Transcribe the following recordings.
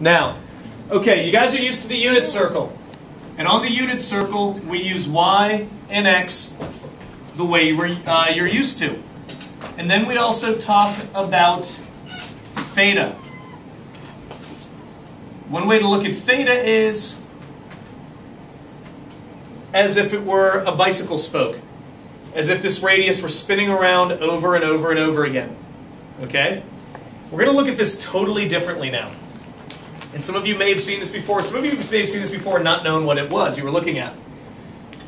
Now, okay, you guys are used to the unit circle. And on the unit circle, we use y and x the way uh, you're used to. And then we also talk about theta. One way to look at theta is as if it were a bicycle spoke. As if this radius were spinning around over and over and over again. Okay? We're going to look at this totally differently now. And some of you may have seen this before. Some of you may have seen this before and not known what it was you were looking at.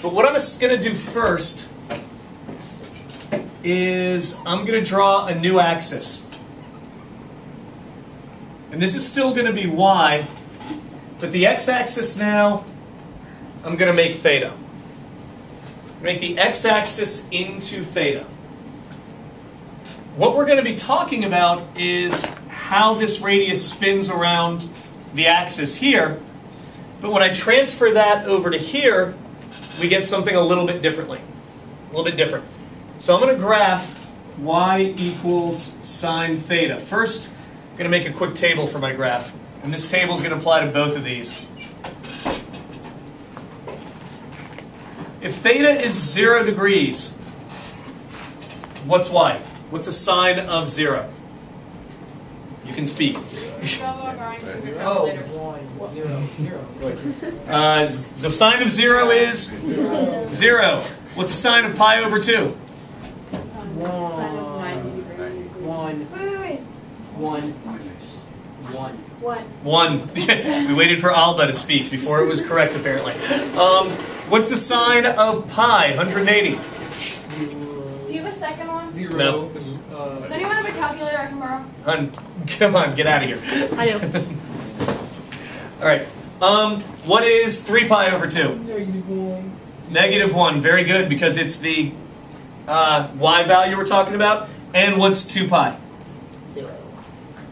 But what I'm going to do first is I'm going to draw a new axis. And this is still going to be y, but the x-axis now, I'm going to make theta. Make the x-axis into theta. What we're going to be talking about is how this radius spins around the axis here. But when I transfer that over to here, we get something a little bit differently. A little bit different. So I'm going to graph y equals sine theta. First, I'm going to make a quick table for my graph. And this table is going to apply to both of these. If theta is 0 degrees, what's y? What's the sine of 0? You can speak. Oh, one, zero, zero. Uh, the sine of 0 is 0. What's the sine of pi over 2? One, one, one, one. One. 1. we waited for Alba to speak before it was correct, apparently. Um, what's the sine of pi, 180? Do you have a second one? Zero. No. Does anyone have a calculator I can borrow? Hun, come on, get out of here. I do. All right. Um, what is 3 pi over 2? Negative one. Negative 1. Very good, because it's the uh, y value we're talking about. And what's 2 pi? Zero.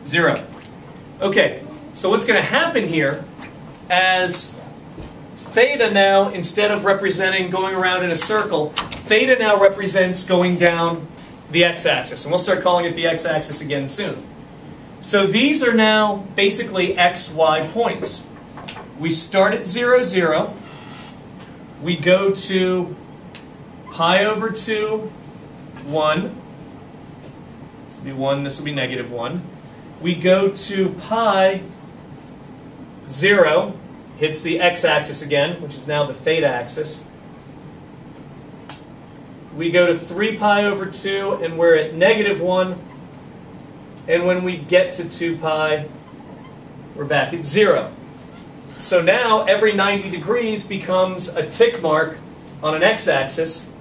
0. Okay, so what's going to happen here, as theta now, instead of representing going around in a circle, theta now represents going down the x-axis. And we'll start calling it the x-axis again soon. So these are now basically x, y points. We start at 0, 0. We go to pi over 2, 1. This will be 1, this will be negative 1 we go to pi 0, hits the x-axis again, which is now the theta axis. We go to 3 pi over 2, and we're at negative 1. And when we get to 2 pi, we're back at 0. So now every 90 degrees becomes a tick mark on an x-axis.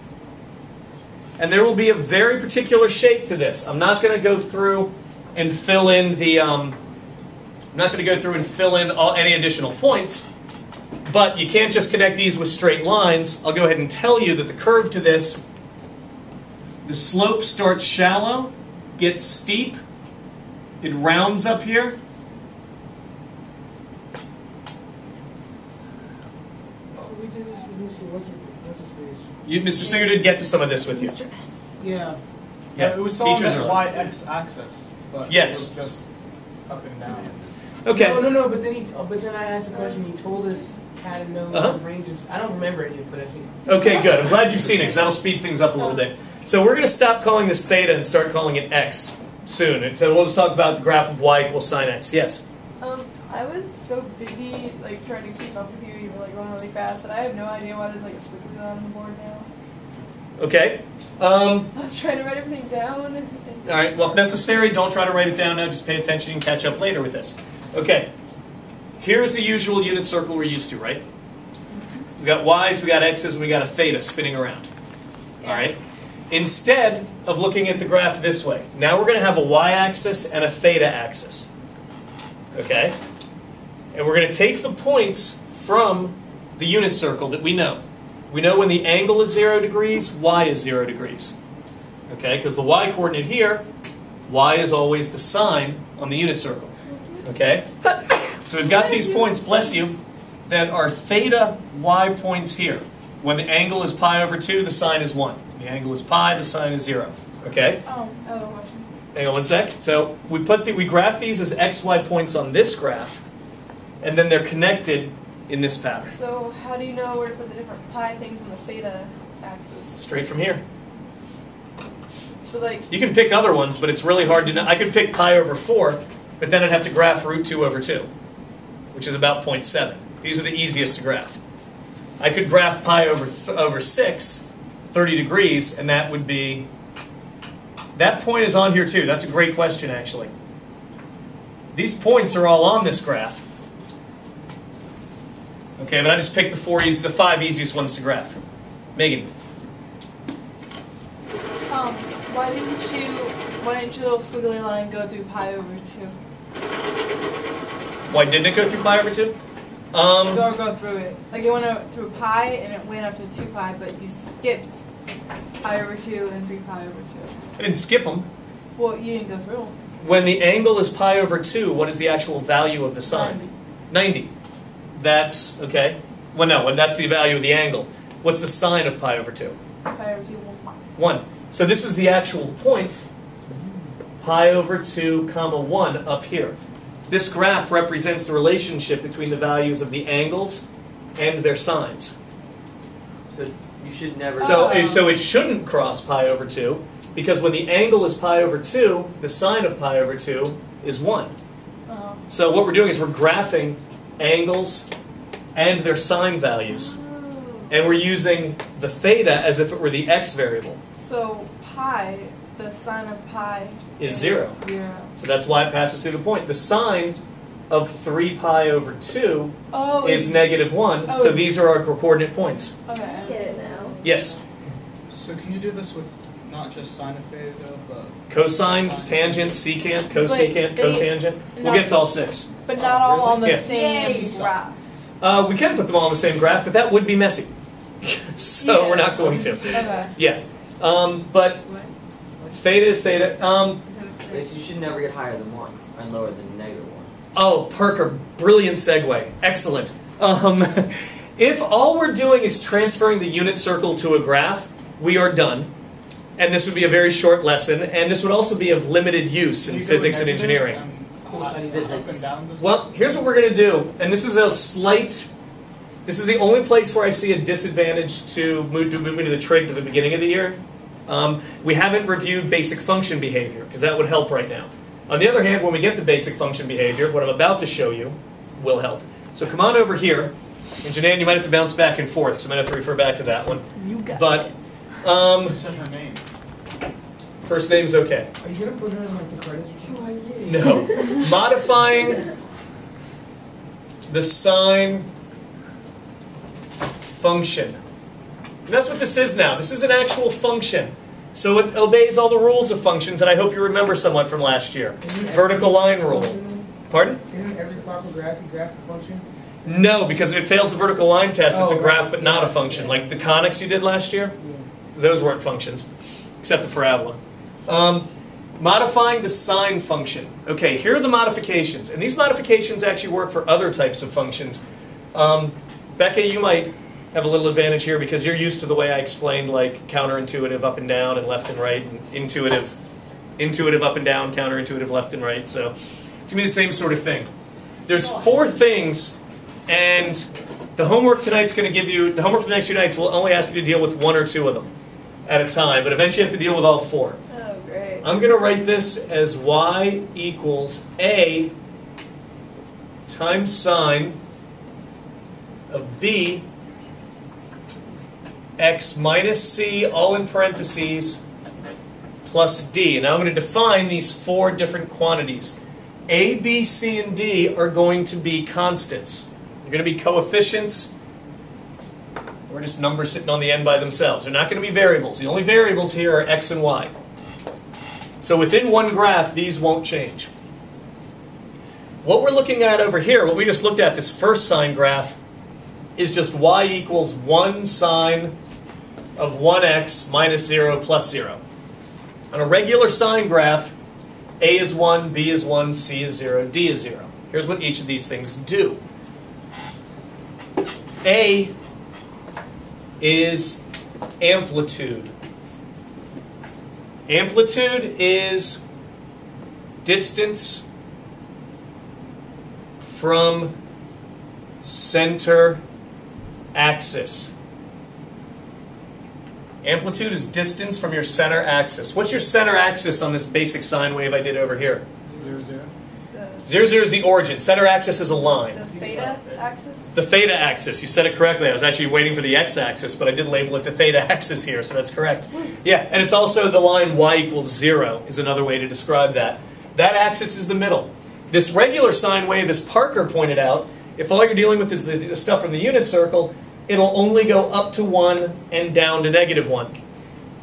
And there will be a very particular shape to this. I'm not going to go through and fill in the, um, I'm not going to go through and fill in all, any additional points, but you can't just connect these with straight lines. I'll go ahead and tell you that the curve to this, the slope starts shallow, gets steep, it rounds up here, Oh, we did this with Mr. What's, what's his face? you, Mr. Singer did get to some of this with you. Yeah. Yeah, it was on teachers the are- y-x axis, but Yes. it was just up and down. Okay. No, no, no. But then he, oh, but then I asked a question. He told us cat and nose Uh-huh. ranges. I don't remember any, of it, but I've seen. it. Okay, good. I'm glad you've seen it because that'll speed things up a little bit. So we're going to stop calling this theta and start calling it x soon. And so we'll just talk about the graph of y equals sine x. Yes. Um, I was so busy like trying to keep up with you, you were like going really fast that I have no idea why there's like a squiggly line on the board now. Okay. Um, I was trying to write everything down. All right. Well, if necessary, don't try to write it down now. Just pay attention and catch up later with this. Okay. Here's the usual unit circle we're used to, right? We got y's, we got x's, and we got a theta spinning around. All right. Instead of looking at the graph this way, now we're going to have a y-axis and a theta axis. Okay? And we're going to take the points from the unit circle that we know. We know when the angle is 0 degrees, y is 0 degrees. Okay? Because the y coordinate here, y is always the sine on the unit circle. Okay? So we've got these points, bless you, that are theta y points here. When the angle is pi over 2, the sine is 1. The angle is pi, the sine is 0. Okay? Oh, oh a question. Hang on one sec. So we put the, we graph these as xy points on this graph. and then they're connected in this pattern. So how do you know where to put the different pi things on the theta axis? Straight from here. So like, You can pick other ones, but it's really hard to know. I could pick pi over 4, but then I'd have to graph root 2 over 2, which is about 0.7. These are the easiest to graph. I could graph pi over, th- over 6, 30 degrees, and that would be. That point is on here too. That's a great question, actually. These points are all on this graph. Okay, but I just picked the four easy, the five easiest ones to graph. Megan. um, why didn't you, why didn't your little squiggly line go through pi over two? Why didn't it go through pi over 2? Um, Go go through it. Like it went up through pi and it went up to two pi, but you skipped pi over two and three pi over two. I didn't skip them. Well, you didn't go through them. When the angle is pi over 2, what is the actual value of the sine? 90. That's, okay. Well, no, when that's the value of the angle. What's the sine of pi over 2? Pi over two, one. 1. So this is the actual point, pi over 2 comma 1 up here. This graph represents the relationship between the values of the angles and their sines. So you should never. So, Oh. so it shouldn't cross pi over 2, because when the angle is pi over 2, the sine of pi over 2 is 1. Oh. So what we're doing is we're graphing angles and their sine values. Oh. And we're using the theta as if it were the x variable. So pi, the sine of pi Is zero. Zero. So that's why it passes through the point. The sine of 3 pi over 2 Oh, is negative 1. Oh, so these are our coordinate points. Okay. I Get it now. Yes. So can you do this with not just sine of theta, but Cosine, tangent, secant, cosecant, cotangent. We'll get to all six. But not all on the Yeah. same Yay. graph. Uh, we can put them all on the same graph, but that would be messy. so Yeah. we're not going to. Okay. Yeah. Um, but theta is theta. Um, It's- you should never get higher than one and lower than negative one. Oh, Parker, brilliant segue. Excellent. Um, if all we're doing is transferring the unit circle to a graph, we are done. And this would be a very short lesson, and this would also be of limited use in can you go physics and engineering. and Cool. Physics. And? Well, here's what we're going to do, and this is a slight. This is the only place where I see a disadvantage to move to moving to the trig to the beginning of the year. Um, we haven't reviewed basic function behavior because that would help right now. On the other hand, when we get to basic function behavior, what I'm about to show you will help. So come on over here, and Janan, you might have to bounce back and forth because I might have to refer back to that one. You got But it. um, her name? first name's okay. Are you gonna put her in like the credits? No. Modifying the sine function. And that's what this is now. This is an actual function. So it obeys all the rules of functions and I hope you remember somewhat from last year. Vertical line rule. Pardon? Isn't every proper graph you graph a function? No, because if it fails the vertical line test, it's a Oh, graph but not a function. Like the conics you did last year, Yeah. those weren't functions, except the parabola. Um, modifying the sine function. Okay, here are the modifications. And these modifications actually work for other types of functions. Um, Becca, you might have a little advantage here because you're used to the way I explained like counterintuitive up and down and left and right and intuitive intuitive up and down, counterintuitive left and right. So it's gonna be the same sort of thing. There's four things and the homework tonight's going to give you, the homework for the next few nights will only ask you to deal with one or two of them at a time, but eventually you have to deal with all four. Oh, great. I'm going to write this as y equals a times sine of b x minus c, all in parentheses, plus d. And I'm going to define these four different quantities. A, B, C, and D are going to be constants. They're going to be coefficients. Or just numbers sitting on the end by themselves. They're not going to be variables. The only variables here are x and y. So within one graph, these won't change. What we're looking at over here, what we just looked at, this first sine graph, is just y equals 1 sine of 1x minus 0 plus 0. On a regular sine graph, a is 1, b is 1, c is 0, d is 0. Here's what each of these things do. A is amplitude. Amplitude is distance from center axis. Amplitude is distance from your center axis. What's your center axis on this basic sine wave I did over here? Zero zero. The, Zero zero is the origin. Center axis is a line. the theta axis. The theta axis. You said it correctly. I was actually waiting for the x-axis, but I did label it the theta axis here, so that's correct. Yeah, and it's also the line y equals zero is another way to describe that. That axis is the middle. This regular sine wave, as Parker pointed out, if all you're dealing with is the, the stuff from the unit circle, it'll only go up to one and down to negative one.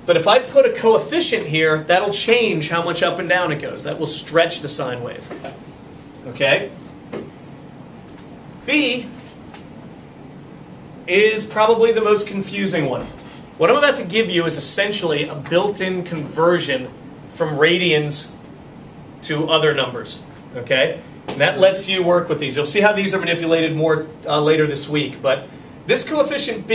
But if I put a coefficient here, that'll change how much up and down it goes. That will stretch the sine wave. Okay? B is probably the most confusing one. What I'm about to give you is essentially a built-in conversion from radians to other numbers. Okay? And that lets you work with these. You'll see how these are manipulated more uh, later this week. But this coefficient B